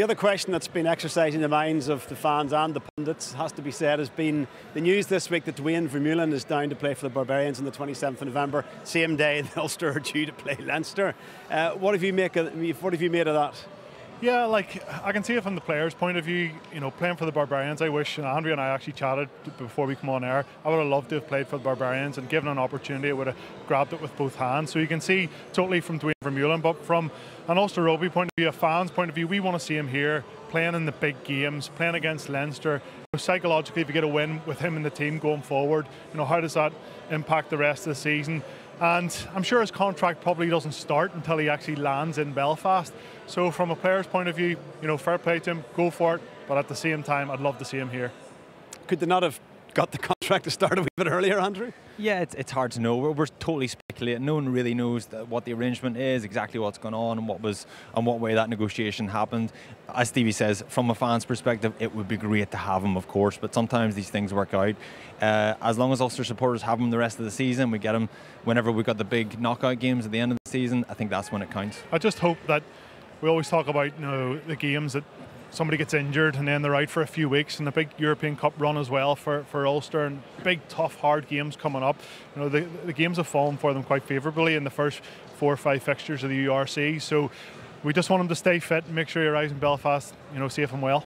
The other question that's been exercising the minds of the fans and the pundits, has to be said, has been the news this week that Duane Vermeulen is down to play for the Barbarians on the 27th of November, same day that Ulster are due to play Leinster. Uh, what have you make of, what have you made of that? Yeah, like I can see it from the players' point of view. You know, playing for the Barbarians, I wish and Andrew and I actually chatted before we come on air. I would have loved to have played for the Barbarians and given an opportunity, I would have grabbed it with both hands. So you can see totally from Duane Vermeulen, but from an Ulster Rugby point of view, a fan's point of view, we want to see him here playing in the big games, playing against Leinster. Psychologically, if you get a win with him and the team going forward, you know, how does that impact the rest of the season? And I'm sure his contract probably doesn't start until he actually lands in Belfast. So from a player's point of view, you know, fair play to him, go for it. But at the same time, I'd love to see him here. Could they not have got the contract to start a wee bit earlier, Andrew? Yeah, it's, it's hard to know. We're, we're totally speculating. No one really knows what the arrangement is, exactly what's going on, and what was and what way that negotiation happened. As Stevie says, from a fan's perspective, it would be great to have him, of course. But sometimes these things work out. Uh, as long as Ulster supporters have him the rest of the season, we get him whenever we've got the big knockout games at the end of the season. I think that's when it counts. I just hope that we always talk about you know the games that somebody gets injured and then they're out for a few weeks and a big European Cup run as well for, for Ulster and big tough hard games coming up. You know the, the games have fallen for them quite favourably in the first four or five fixtures of the URC. So we just want them to stay fit and make sure he arrives in Belfast, you know, safe and well.